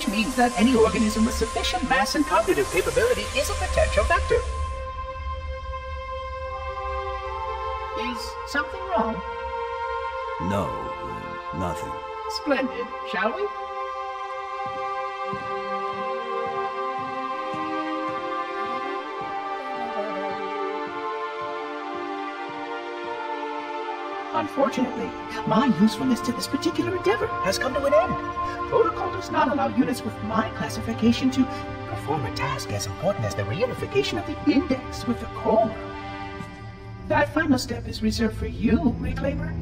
which means that any organism with sufficient mass and cognitive capability is a potential vector. Is something wrong? No, uh, nothing. Splendid, shall we? Unfortunately, my usefulness to this particular endeavor has come to an end. Protocol does not allow units with my classification to perform a task as important as the reunification of the index with the core. That final step is reserved for you, Reclaimer.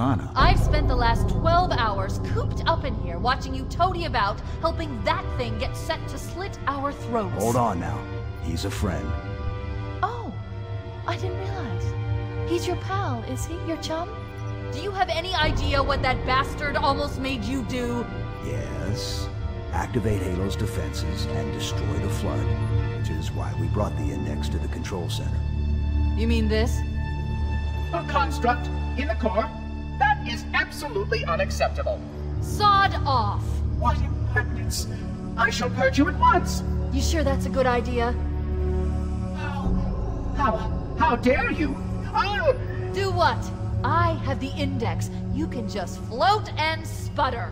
Cortana. I've spent the last 12 hours cooped up in here watching you toady about, helping that thing get set to slit our throats. Hold on now. He's a friend. Oh, I didn't realize. He's your pal, is he? Your chum? Do you have any idea what that bastard almost made you do? Yes. Activate Halo's defenses and destroy the Flood, which is why we brought the Index to the control center. You mean this? A construct in the core? That is absolutely unacceptable. Sod off! What impertinence! I shall purge you at once! You sure that's a good idea? How? How? How dare you? Oh! Do what? I have the index. You can just float and sputter.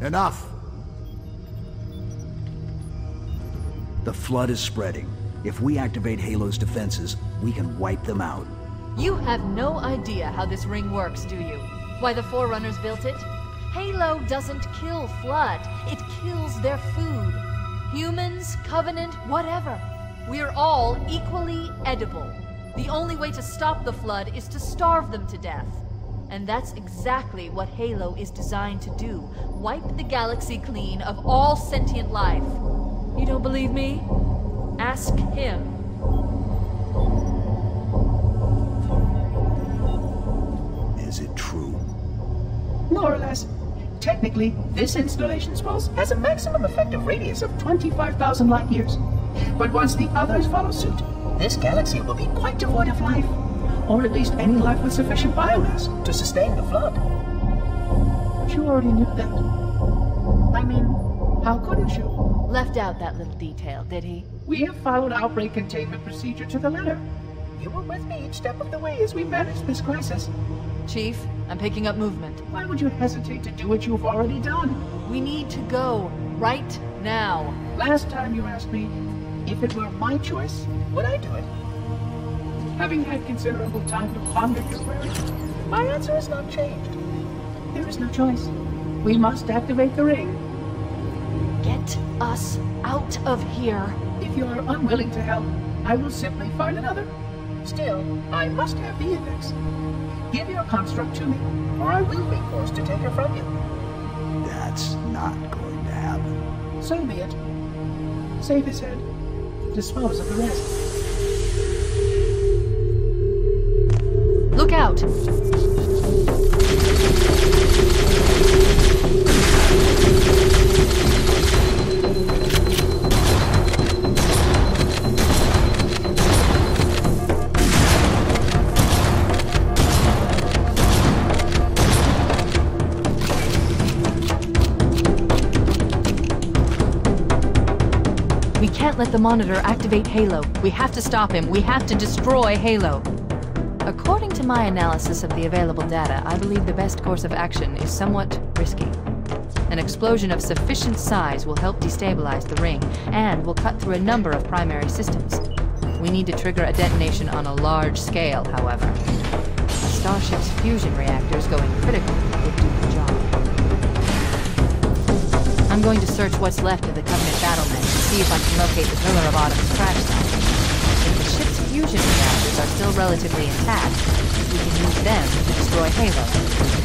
Enough! The Flood is spreading. If we activate Halo's defenses, we can wipe them out. You have no idea how this ring works, do you? Why the Forerunners built it? Halo doesn't kill Flood, it kills their food. Humans, Covenant, whatever. We're all equally edible. The only way to stop the Flood is to starve them to death. And that's exactly what Halo is designed to do wipe the galaxy clean of all sentient life. You don't believe me? Ask him. More or less. Technically, this installation's pulse has a maximum effective radius of 25,000 light years. But once the others follow suit, this galaxy will be quite devoid of life. Or at least any life with sufficient biomass to sustain the flood. But you already knew that. I mean, how couldn't you? Left out that little detail, did he? We have followed outbreak containment procedure to the letter. You were with me each step of the way as we managed this crisis. Chief, I'm picking up movement. Why would you hesitate to do what you've already done? We need to go right now. Last time you asked me if it were my choice, would I do it? Having had considerable time to ponder your query, my answer has not changed. There is no choice. We must activate the ring. Get us out of here. If you are unwilling to help, I will simply find another. Still, I must have the index. Give your construct to me, or I will be forced to take her from you. That's not going to happen. So be it. Save his head. Dispose of the rest. Look out! Let the monitor activate Halo. We have to stop him. We have to destroy Halo. According to my analysis of the available data, I believe the best course of action is somewhat risky. An explosion of sufficient size will help destabilize the ring, and will cut through a number of primary systems. We need to trigger a detonation on a large scale, however. A starship's fusion reactors going critical would do the job. I'm going to search what's left of see if I can locate the Pillar of Autumn's crash site. If the ship's fusion reactors are still relatively intact, we can use them to destroy Halo.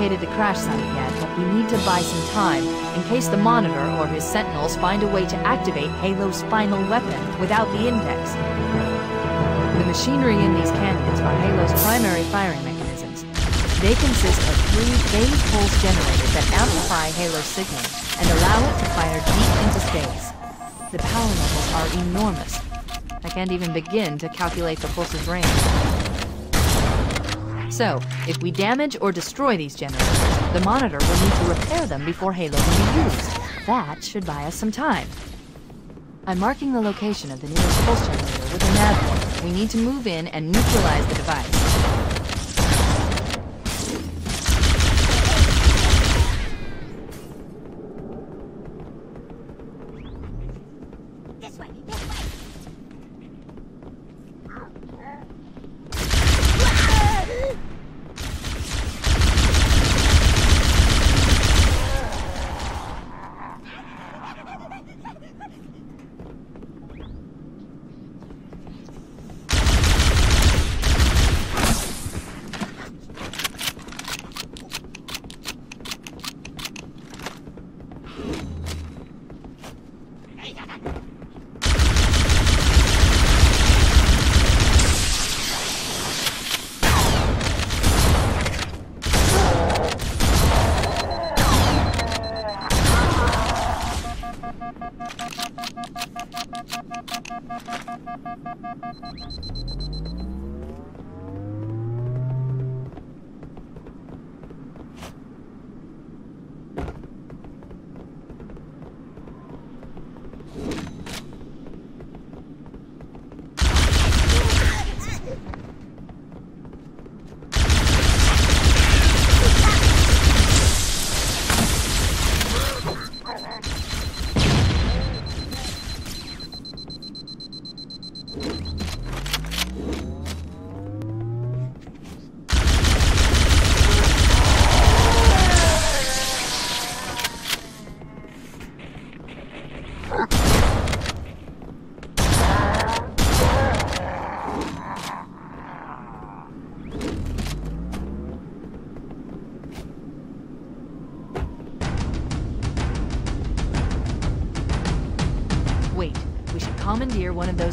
Located the crash site yet, but we need to buy some time in case the Monitor or his Sentinels find a way to activate Halo's final weapon without the Index. The machinery in these canyons are Halo's primary firing mechanisms. They consist of three phase pulse generators that amplify Halo's signal and allow it to fire deep into space. The power levels are enormous. I can't even begin to calculate the pulse's range. So, if we damage or destroy these generators, the Monitor will need to repair them before Halo can be used. That should buy us some time. I'm marking the location of the nearest pulse generator with a nav point. We need to move in and neutralize the device.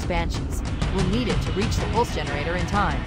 Banshees. We'll need it to reach the pulse generator in time.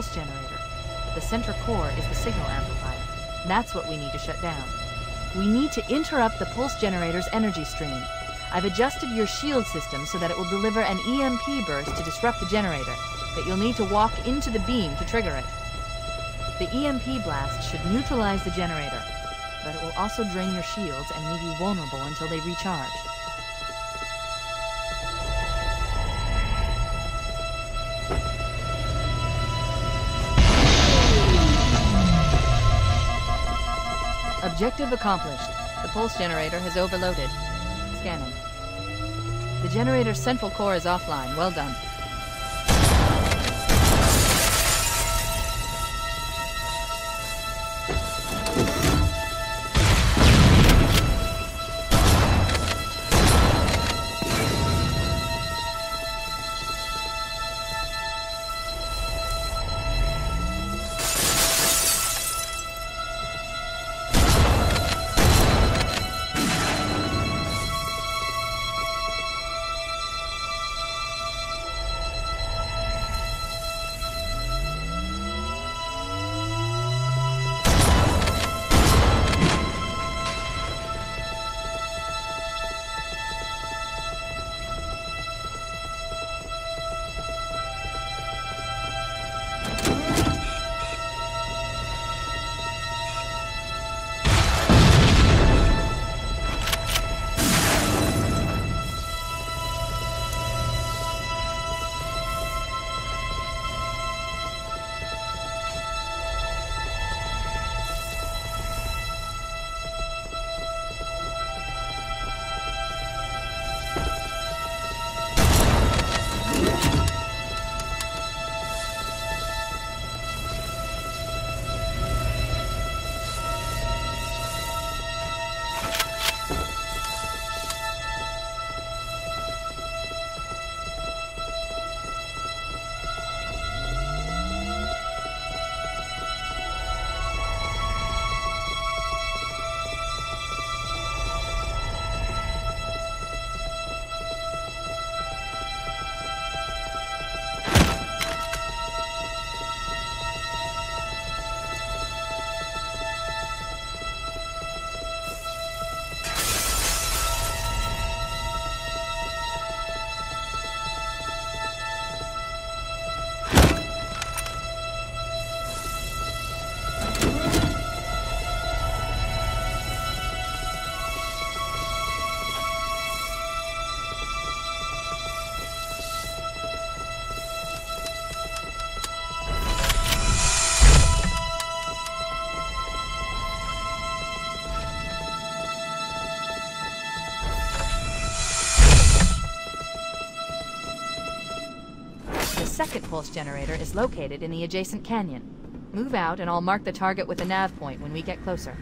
Pulse generator. The center core is the signal amplifier. That's what we need to shut down. We need to interrupt the pulse generator's energy stream. I've adjusted your shield system so that it will deliver an EMP burst to disrupt the generator, but you'll need to walk into the beam to trigger it. The EMP blast should neutralize the generator, but it will also drain your shields and leave you vulnerable until they recharge. Objective accomplished. The pulse generator has overloaded. Scanning. The generator's central core is offline. Well done. Second pulse generator is located in the adjacent canyon. Move out and I'll mark the target with a nav point when we get closer.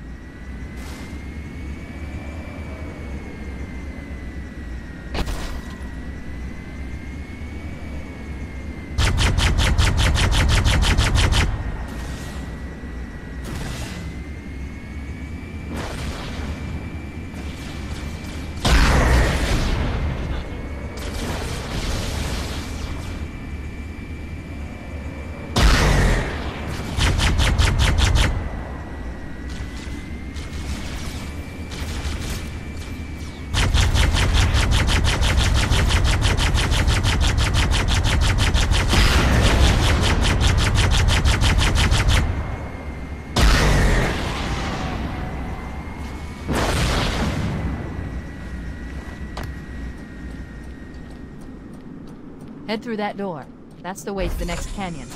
Through that door. That's the way to the next canyon.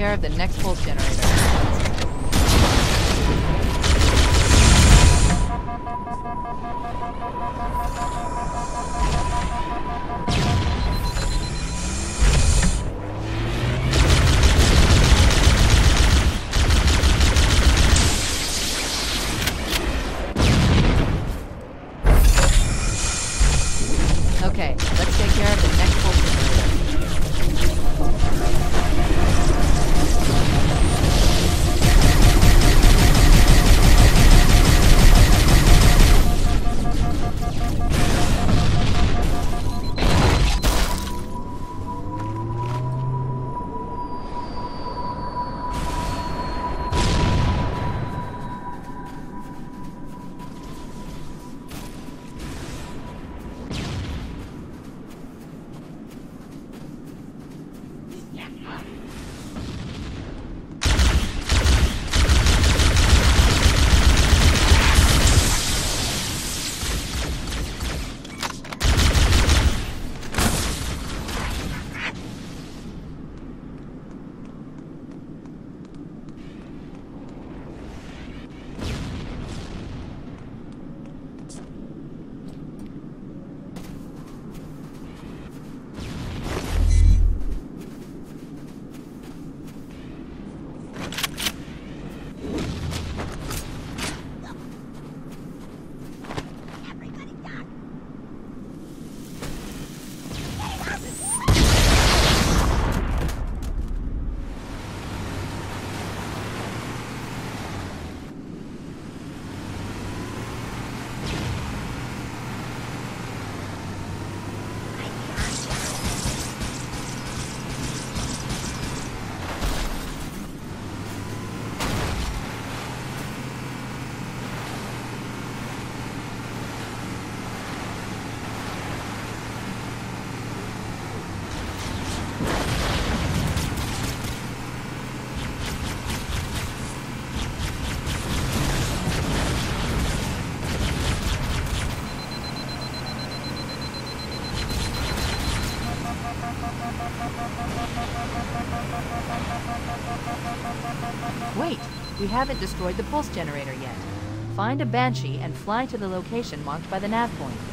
Care of the next pulse generator. Haven't destroyed the pulse generator yet. Find a Banshee and fly to the location marked by the nav point.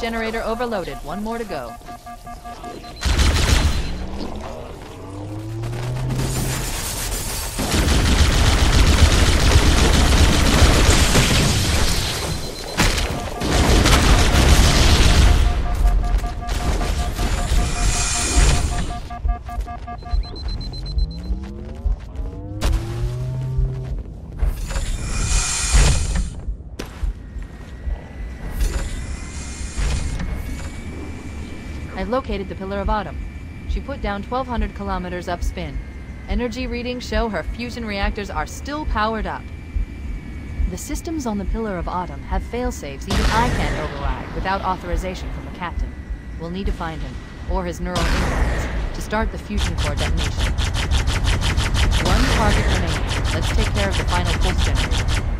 Generator overloaded. One more to go. I've located the Pillar of Autumn. She put down 1,200 kilometers upspin. Energy readings show her fusion reactors are still powered up. The systems on the Pillar of Autumn have failsafes even I can't override without authorization from the captain. We'll need to find him, or his neural implants, to start the fusion core detonation. One target remaining. Let's take care of the final pulse generator.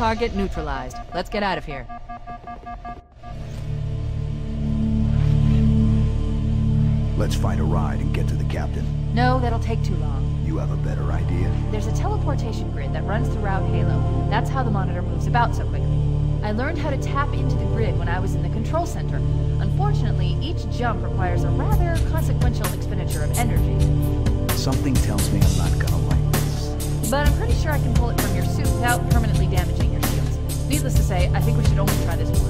Target neutralized. Let's get out of here. Let's find a ride and get to the captain. No, that'll take too long. You have a better idea? There's a teleportation grid that runs throughout Halo. That's how the monitor moves about so quickly. I learned how to tap into the grid when I was in the control center. Unfortunately, each jump requires a rather consequential expenditure of energy. Something tells me I'm not gonna like this. But I'm pretty sure I can pull it from your suit without permanently damaging your shields. Needless to say, I think we should only try this once.